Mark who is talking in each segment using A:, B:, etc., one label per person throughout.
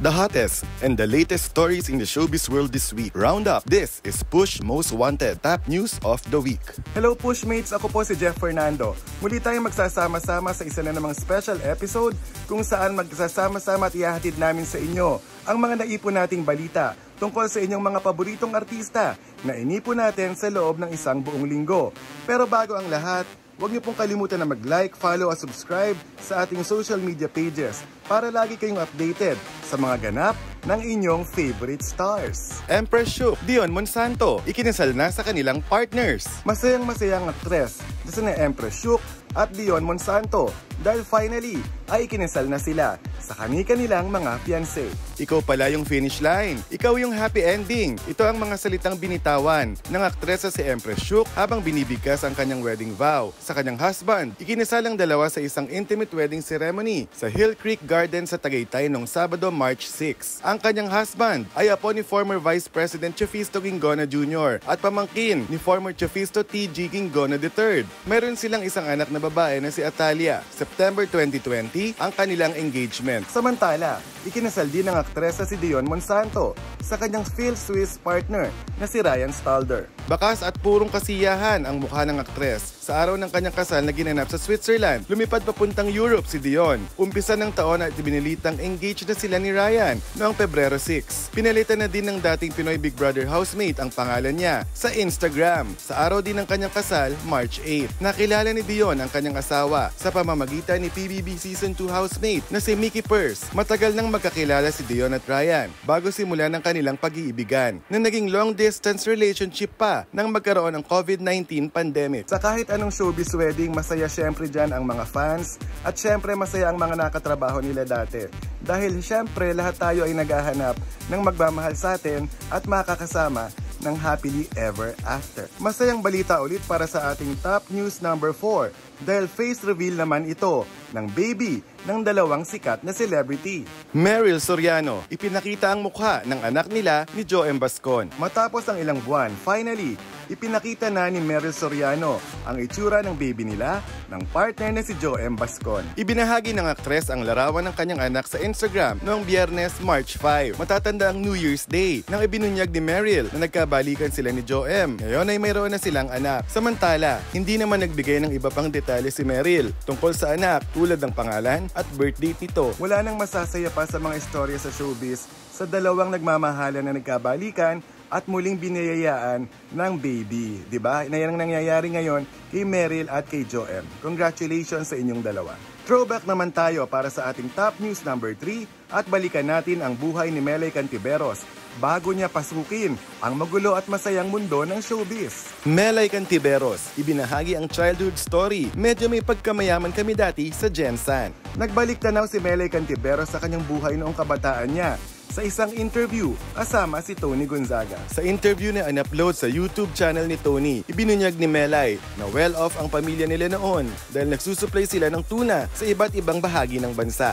A: The hottest and the latest stories in the showbiz world this week. Roundup. This is Push Most Wanted Top News of the Week.
B: Hello Pushmates! Ako po si Jeff Fernando. Muli tayong magsasama-sama sa isa na namang special episode kung saan magsasama-sama at ihahatid namin sa inyo ang mga naipon nating balita tungkol sa inyong mga paboritong artista na inipon natin sa loob ng isang buong linggo. Pero bago ang lahat, Huwag niyo pong kalimutan na mag-like, follow at subscribe sa ating social media pages para lagi kayong updated sa mga ganap ng inyong favorite stars.
A: Empress Shook, Dion Monsanto, ikinasal na sa kanilang partners.
B: Masayang masayang aktres na sina Empress Shook at Dion Monsanto dahil finally ay ikinasal na sila sa kani-kanilang mga fiancé.
A: Ikaw pala yung finish line. Ikaw yung happy ending. Ito ang mga salitang binitawan ng aktresa si Empress Shook habang binibigkas ang kanyang wedding vow sa kanyang husband. Ikinasal ang dalawa sa isang intimate wedding ceremony sa Hill Creek Garden sa Tagaytay noong Sabado, March 6. Ang kanyang husband ay apo ni former Vice President Chofisto Gingona Jr. at pamangkin ni former Chofisto T.G. Gingona III. Meron silang isang anak na babae na si Atalia. September 2020 ang kanilang engagement.
B: Samantala, ikinasal din ng aktresa si Dion Monsanto sa kanyang Phil Swiss partner na si Ryan Stalder.
A: Bakas at purong kasiyahan ang mukha ng aktres. Sa araw ng kanyang kasal na ginanap sa Switzerland, lumipad papuntang Europe si Dion. Umpisa ng taon at ibinilitang engaged na sila ni Ryan noong Pebrero 6. Pinalitan na din ng dating Pinoy Big Brother housemate ang pangalan niya sa Instagram. Sa araw din ng kanyang kasal, March 8. Nakilala ni Dion ang kanyang asawa sa pamamagitan ni PBB Season 2 housemate na si Mickey Purse. Matagal nang magkakilala si Dion at Ryan bago simulan ng kanilang pag-iibigan na naging long distance relationship pa nang magkaroon ng COVID-19 pandemic.
B: Sa kahit anong showbiz wedding, masaya syempre dyan ang mga fans at syempre masaya ang mga nakatrabaho nila dati. Dahil syempre lahat tayo ay naghahanap ng magmamahal sa atin at makakasama ng happily ever after. Masayang balita ulit para sa ating top news number 4 dahil face reveal naman ito ng baby ng dalawang sikat na celebrity.
A: Meryl Soriano, ipinakita ang mukha ng anak nila ni Joe M. Bascon.
B: Matapos ang ilang buwan, finally, ipinakita na ni Meryl Soriano ang itsura ng baby nila ng partner na si Joe M. Bascon.
A: Ibinahagi ng aktres ang larawan ng kanyang anak sa Instagram noong biyernes March 5. Matatanda ang New Year's Day nang ibinunyag ni Meryl na nagkabalikan sila ni Joe M. Ngayon ay mayroon na silang anak. Samantala, hindi naman nagbigay ng iba pang detalye si Meryl tungkol sa anak tulad ng pangalan at birthday nito.
B: Wala nang masasaya pa sa mga istorya sa showbiz sa dalawang nagmamahalan na nagkabalikan at muling biniyayaan ng baby. ba? Diba? Yan ang nangyayari ngayon kay Meryl at kay Joem. Congratulations sa inyong dalawa. Throwback naman tayo para sa ating top news number 3 at balikan natin ang buhay ni Melay Cantiveros bago niya pasukin ang magulo at masayang mundo ng showbiz.
A: Melay Cantiveros, ibinahagi ang childhood story. Medyo may pagkamayaman kami dati sa Jensan.
B: Nagbalik tanaw si Melay Cantiveros sa kanyang buhay noong kabataan niya sa isang interview kasama si Tony Gonzaga.
A: Sa interview na in-upload sa YouTube channel ni Tony, ibinunyag ni Melay na well-off ang pamilya nila noon dahil nagsusupply sila ng tuna sa iba't ibang bahagi ng bansa.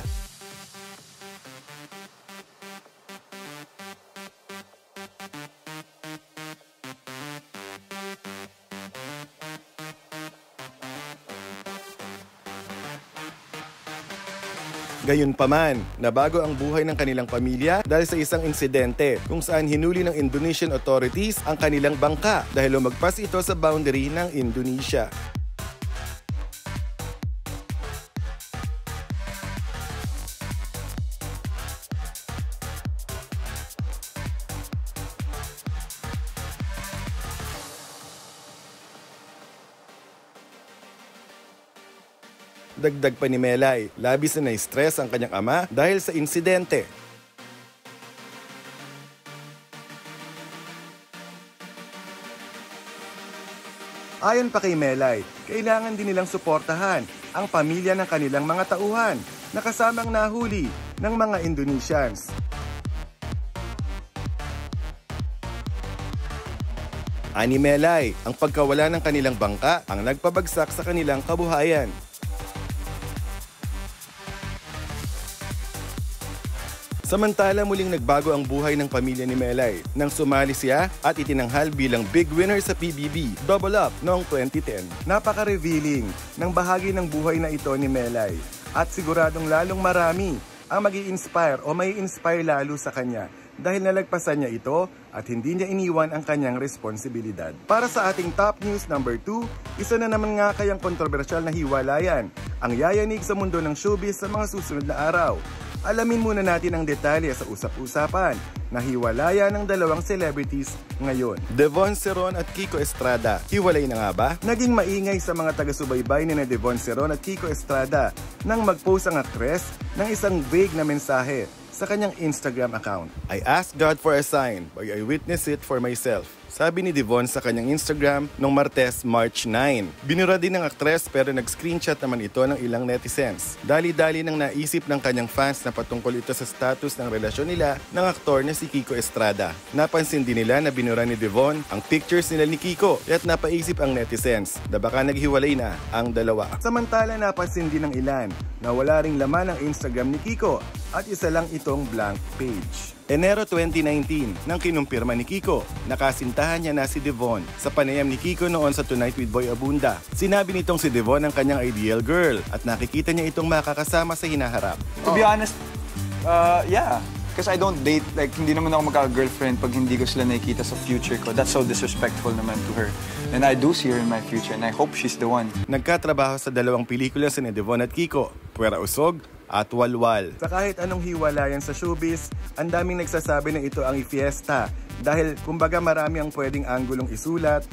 A: Gayunpaman, nabago ang buhay ng kanilang pamilya dahil sa isang insidente kung saan hinuli ng Indonesian authorities ang kanilang bangka dahil lumagpas ito sa boundary ng Indonesia. Dagdag pa ni Melay, labis na na-stress ang kanyang ama dahil sa insidente.
B: Ayon pa kay Melay, kailangan din nilang suportahan ang pamilya ng kanilang mga tauhan na kasamang nahuli ng mga Indonesians.
A: Ani Melay, ang pagkawala ng kanilang bangka ang nagpabagsak sa kanilang kabuhayan. Samantala muling nagbago ang buhay ng pamilya ni Melay nang sumali siya at itinanghal bilang big winner sa PBB Double Up noong 2010.
B: Napaka-revealing ng bahagi ng buhay na ito ni Melay at siguradong lalong marami ang mag inspire o may inspire lalo sa kanya dahil nalagpasan niya ito at hindi niya iniwan ang kanyang responsibilidad. Para sa ating top news number 2, isa na naman nga kayang kontrobersyal na hiwalayan ang yayanig sa mundo ng showbiz sa mga susunod na araw. Alamin muna natin ang detalye sa usap-usapan na hiwalayan ng dalawang celebrities ngayon.
A: Devon Seron at Kiko Estrada, hiwalay na nga ba?
B: Naging maingay sa mga taga-subaybay ni na Devon Seron at Kiko Estrada nang mag-post ang aktres ng isang vague na mensahe sa kanyang Instagram account.
A: I asked God for a sign, but I witness it for myself. Sabi ni Devon sa kanyang Instagram noong Martes, March 9. Binura din ng aktres pero nag-screenshot naman ito ng ilang netizens. Dali-dali nang naisip ng kanyang fans na patungkol ito sa status ng relasyon nila ng aktor na si Kiko Estrada. Napansin din nila na binura ni Devon ang pictures nila ni Kiko at napaisip ang netizens na baka naghiwalay na ang dalawa.
B: Samantala napansin din ng ilan na wala ring laman ang Instagram ni Kiko at isa lang itong blank page.
A: Enero 2019, nang kinumpirma ni Kiko, nakasintahan niya na si Devon sa panayam ni Kiko noon sa Tonight with Boy Abunda. Sinabi nitong si Devon ang kanyang ideal girl at nakikita niya itong makakasama sa hinaharap.
C: To be honest, uh, yeah. Because I don't date, like, hindi naman ako magka-girlfriend pag hindi ko sila nakikita sa future ko. That's so disrespectful naman to her. And I do see her in my future and I hope she's the one.
A: Nagkatrabaho sa dalawang pelikula si Devon at Kiko, Puwera Usog at Walwal.
B: Sa kahit anong hiwalayan sa showbiz, ang daming nagsasabi na ito ang ifiesta dahil kumbaga marami ang pwedeng anggulong isulat,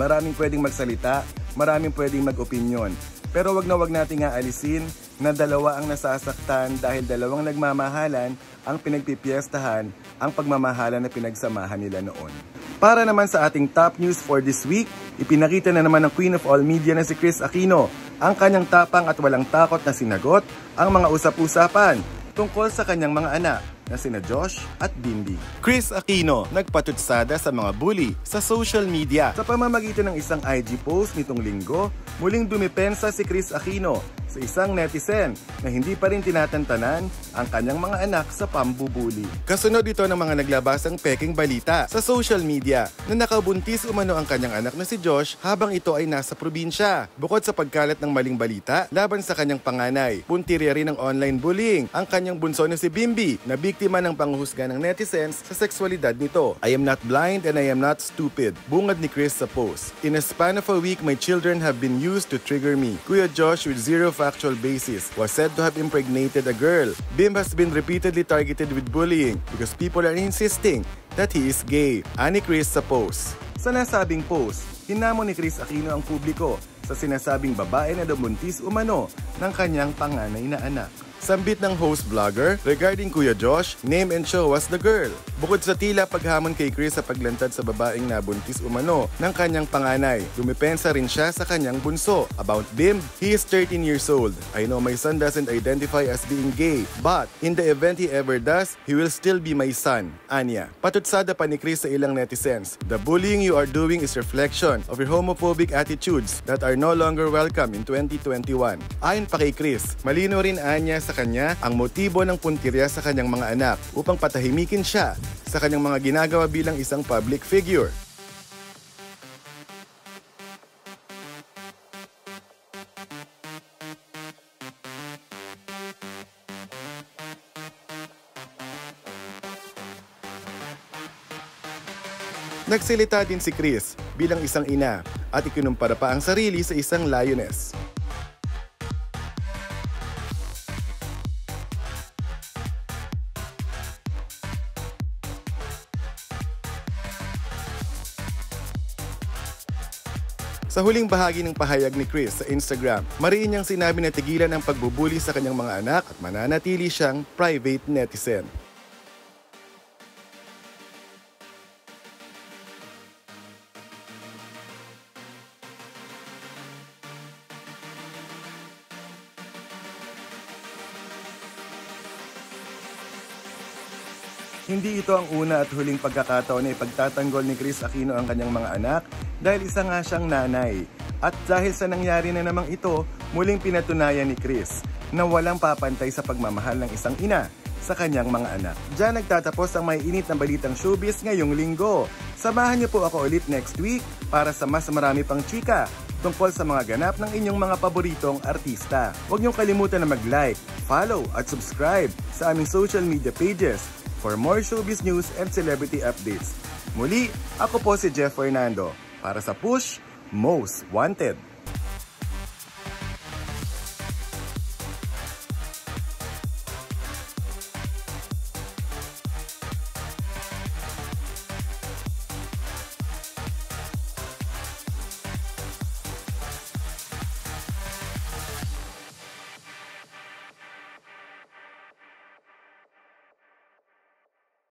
B: maraming pwedeng magsalita, maraming pwedeng mag-opinyon. Pero wag na wag nating aalisin na dalawa ang nasasaktan dahil dalawang nagmamahalan ang pinagpipiestahan ang pagmamahalan na pinagsamahan nila noon. Para naman sa ating top news for this week, ipinakita na naman ng Queen of All Media na si Chris Aquino ang kanyang tapang at walang takot na sinagot ang mga usap-usapan tungkol sa kanyang mga anak na sina Josh at Bimbi.
A: Chris Aquino nagpatutsada sa mga bully sa social media.
B: Sa pamamagitan ng isang IG post nitong linggo, muling dumipensa si Chris Aquino sa isang netizen na hindi pa rin tinatantanan ang kanyang mga anak sa pambubuli.
A: Kasunod ito ng mga naglabasang peking balita sa social media na nakabuntis umano ang kanyang anak na si Josh habang ito ay nasa probinsya. Bukod sa pagkalat ng maling balita laban sa kanyang panganay, puntirya rin ng online bullying ang kanyang bunso na si Bimbi na biktima ng panghusga ng netizens sa sexualidad nito. I am not blind and I am not stupid, bungad ni Chris sa post. In a span of a week, my children have been used to trigger me. Kuya Josh with zero factual basis was said to have impregnated a girl. Bim has been repeatedly targeted with bullying because people are insisting that he is gay. Ani Chris sa post.
B: Sa nasabing post, hinamon ni Chris Aquino ang publiko sa sinasabing babae na dumuntis umano ng kanyang panganay na anak.
A: Sambit ng host vlogger regarding Kuya Josh, name and show was the girl. Bukod sa tila paghamon kay Chris sa paglantad sa babaeng nabuntis umano ng kanyang panganay, dumipensa rin siya sa kanyang bunso. About Bim, he is 13 years old. I know my son doesn't identify as being gay, but in the event he ever does, he will still be my son. Anya. Patutsada pa ni Chris sa ilang netizens. The bullying you are doing is reflection of your homophobic attitudes that are no longer welcome in 2021. Ayon pa kay Chris, malino rin Anya sa kanya ang motibo ng puntirya sa kanyang mga anak upang patahimikin siya sa kanyang mga ginagawa bilang isang public figure. Nagsilita din si Chris bilang isang ina at ikinumpara pa ang sarili sa isang lioness. Sa huling bahagi ng pahayag ni Chris sa Instagram, mariin niyang sinabi na tigilan ang pagbubuli sa kanyang mga anak at mananatili siyang private netizen.
B: Hindi ito ang una at huling pagkakataon na ipagtatanggol ni Chris Aquino ang kanyang mga anak dahil isa nga siyang nanay. At dahil sa nangyari na namang ito, muling pinatunayan ni Chris na walang papantay sa pagmamahal ng isang ina sa kanyang mga anak. Diyan nagtatapos ang may init na balitang showbiz ngayong linggo. Samahan niyo po ako ulit next week para sa mas marami pang chika,
A: tungkol sa mga ganap ng inyong mga paboritong artista. Huwag niyong kalimutan na mag-like, follow at subscribe sa aming social media pages for more showbiz news and celebrity updates. Muli, ako po si Jeff Fernando para sa Push Most Wanted.